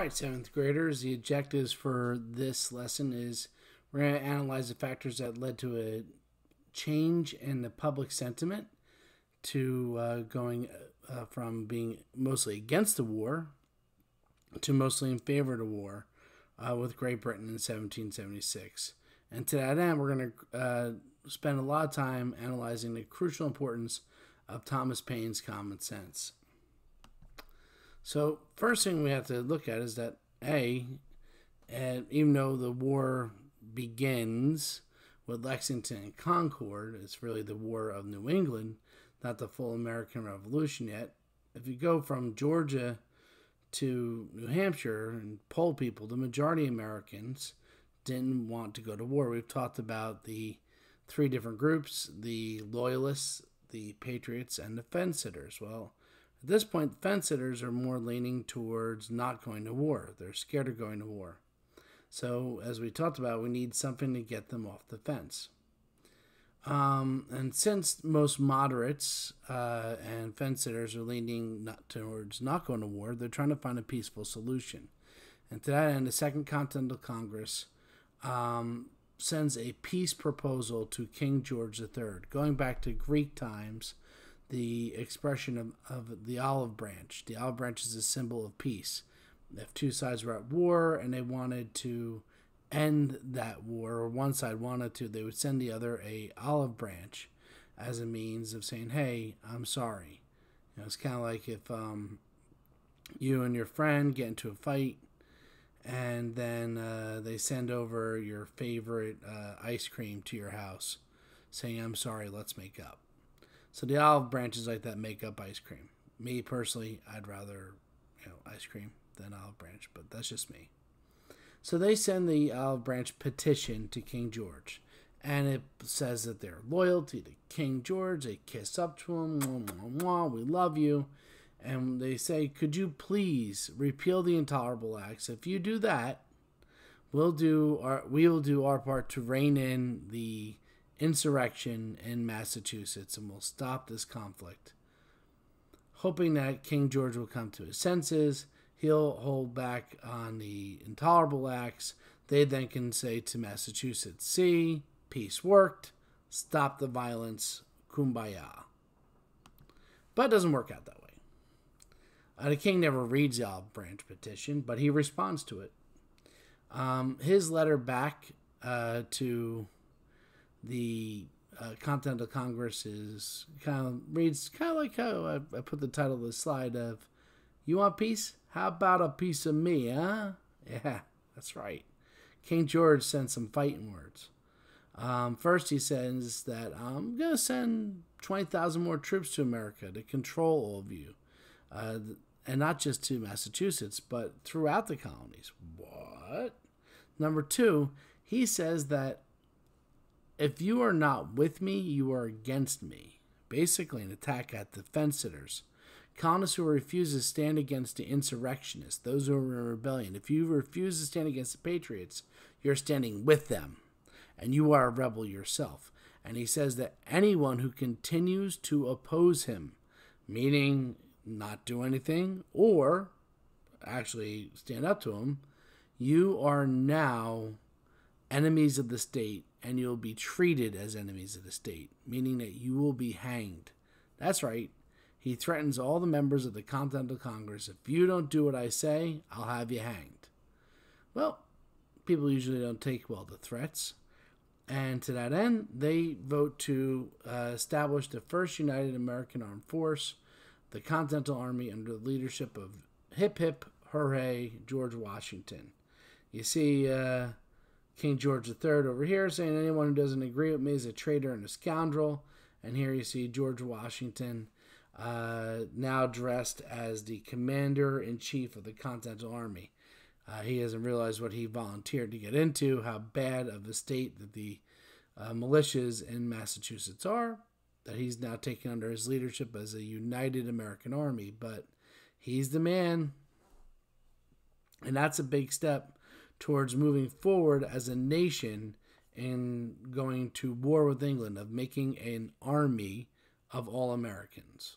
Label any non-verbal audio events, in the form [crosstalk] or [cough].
All right, seventh graders, the objectives for this lesson is we're going to analyze the factors that led to a change in the public sentiment to uh, going uh, from being mostly against the war to mostly in favor of the war uh, with Great Britain in 1776. And to that end, we're going to uh, spend a lot of time analyzing the crucial importance of Thomas Paine's common sense. So first thing we have to look at is that a, and even though the war begins with Lexington and Concord, it's really the War of New England, not the full American Revolution yet. If you go from Georgia to New Hampshire and poll people, the majority of Americans didn't want to go to war. We've talked about the three different groups the Loyalists, the Patriots, and the Fence Sitters. Well, at this point, fence sitters are more leaning towards not going to war. They're scared of going to war. So, as we talked about, we need something to get them off the fence. Um, and since most moderates uh, and fence sitters are leaning not towards not going to war, they're trying to find a peaceful solution. And to that end, the Second Continental Congress um, sends a peace proposal to King George III, going back to Greek times the expression of, of the olive branch. The olive branch is a symbol of peace. If two sides were at war and they wanted to end that war, or one side wanted to, they would send the other a olive branch as a means of saying, "Hey, I'm sorry." You know, it's kind of like if um, you and your friend get into a fight, and then uh, they send over your favorite uh, ice cream to your house, saying, "I'm sorry, let's make up." So the olive branches like that make up ice cream. Me personally, I'd rather you know ice cream than olive branch, but that's just me. So they send the olive branch petition to King George, and it says that they're loyalty to King George. They kiss up to him, mwah, mwah, mwah, we love you, and they say, could you please repeal the intolerable acts? If you do that, we'll do our we will do our part to rein in the insurrection in Massachusetts and will stop this conflict. Hoping that King George will come to his senses, he'll hold back on the intolerable acts. They then can say to Massachusetts, see, peace worked, stop the violence, kumbaya. But it doesn't work out that way. Uh, the king never reads the olive branch petition, but he responds to it. Um, his letter back uh, to the uh, Continental Congress is kind of reads kind of like how I, I, put the title of the slide of "You want peace? How about a piece of me, huh?" [laughs] Yeah, that's right. King George sent some fighting words. Um, first, he says that I'm going to send 20,000 more troops to America to control all of you. Uh, and not just to Massachusetts, but throughout the colonies. What? Number two, he says that if you are not with me, you are against me. Basically, an attack at the fence sitters. Colonists who refuse to stand against the insurrectionists, those who are in rebellion. If you refuse to stand against the patriots, you're standing with them, and you are a rebel yourself. And he says that anyone who continues to oppose him, meaning not do anything or actually stand up to him, you are now enemies of the state and you'll be treated as enemies of the state, meaning that you will be hanged. That's right. He threatens all the members of the Continental Congress if you don't do what I say, I'll have you hanged. Well, people usually don't take well to threats. And to that end, they vote to uh, establish the first United American Armed Force, the Continental Army, under the leadership of Hip Hip Hooray George Washington. You see, uh, King George III over here saying anyone who doesn't agree with me is a traitor and a scoundrel. And here you see George Washington uh, now dressed as the commander in chief of the Continental Army. Uh, he hasn't realized what he volunteered to get into, how bad of a state that the uh, militias in Massachusetts are, that he's now taken under his leadership as a united American army. But he's the man. And that's a big step towards moving forward as a nation and going to war with England, of making an army of all Americans.